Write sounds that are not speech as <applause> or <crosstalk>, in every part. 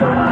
Yeah. <laughs>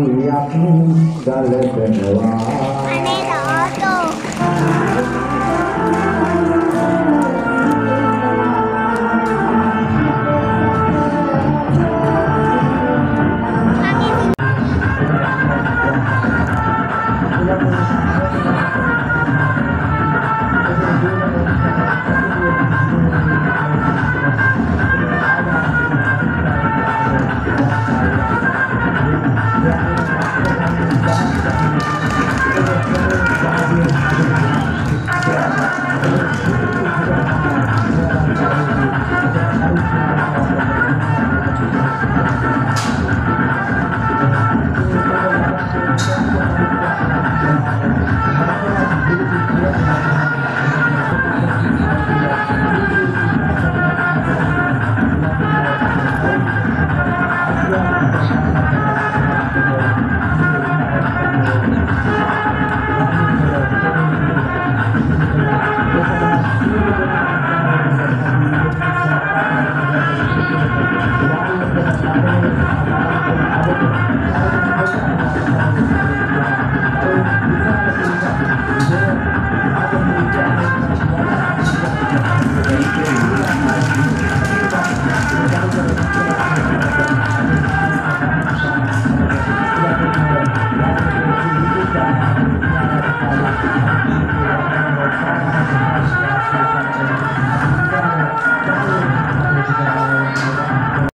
Maria, dale de nuevo.